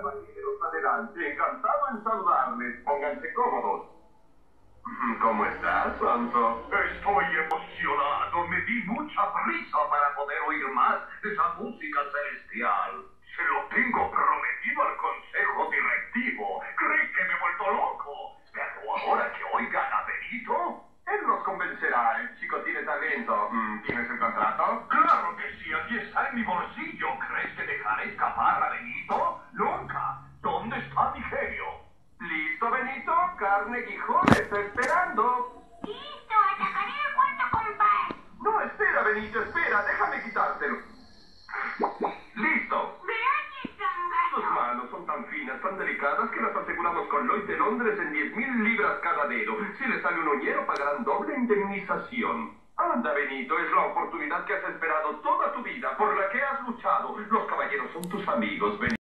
Caballeros, adelante. Encantado en saludarles. Pónganse cómodos. ¿Cómo estás, Santo? Estoy emocionado. Me di mucha prisa para poder oír más de esa música celestial. Se lo tengo prometido al consejo directivo. Creí que me he vuelto loco. Pero ahora que oigan a Benito... Él nos convencerá. El chico tiene talento. Mm, ¿Tienes el contrato? ¿Listo, Benito? Carne Guijón está esperando. Listo, atacaré el cuarto compás. No, espera, Benito, espera. Déjame quitártelo. ¡Listo! Gracias, Tus Don Gato. manos son tan finas, tan delicadas que las aseguramos con Lloyd de Londres en 10.000 libras cada dedo. Si le sale un uñero, pagarán doble indemnización. Anda, Benito, es la oportunidad que has esperado toda tu vida, por la que has luchado. Los caballeros son tus amigos, Benito.